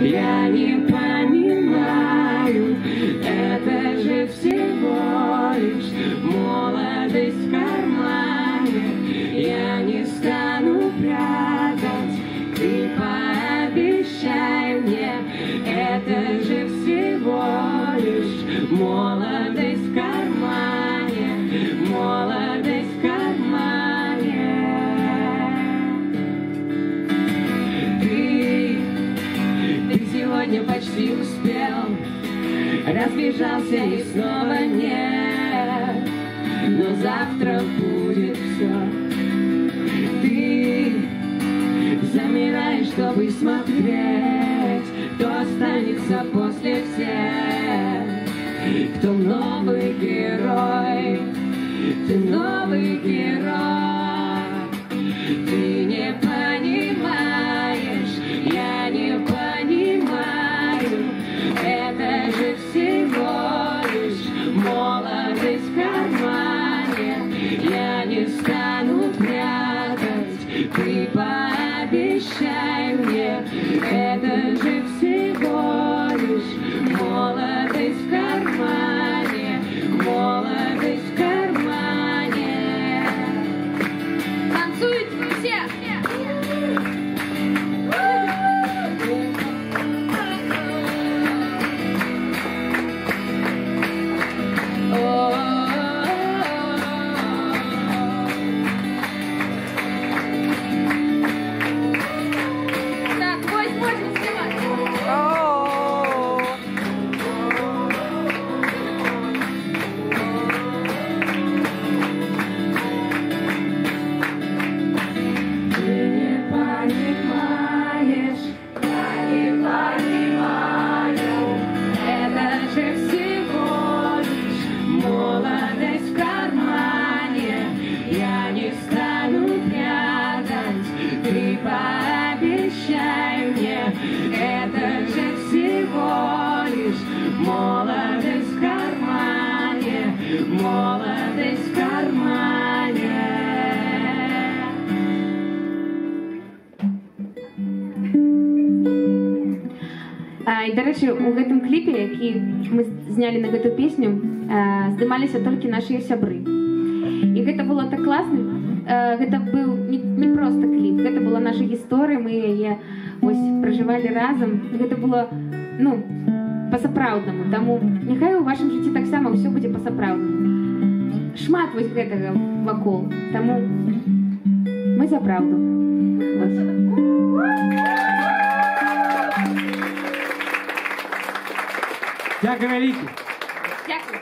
Я не понимаю, разбежался и снова нет, но завтра будет все. Ты замираешь, чтобы смотреть, кто останется после всех, кто новый герой, ты новый shine. это же всего лишь молодость в кармане, молодость в кармане. А, і, до речі, у гэтым кліпе, які мы знялі на гэту песню, а, здымаліся толькі нашыя сябры. І гэта было так класна. А, гэта быў не, не проста кліп, гэта была наша гісторыя, мы яе ось пражывалі разам. Гэта было ну, па-сапраўднаму. Таму няхай у вашым жыцці таксама ўсё будзе па-сапраўднаму. Шмат вось гэтага вакол. Таму мы за праўду. Вось. Дякую вялікі. Дякую.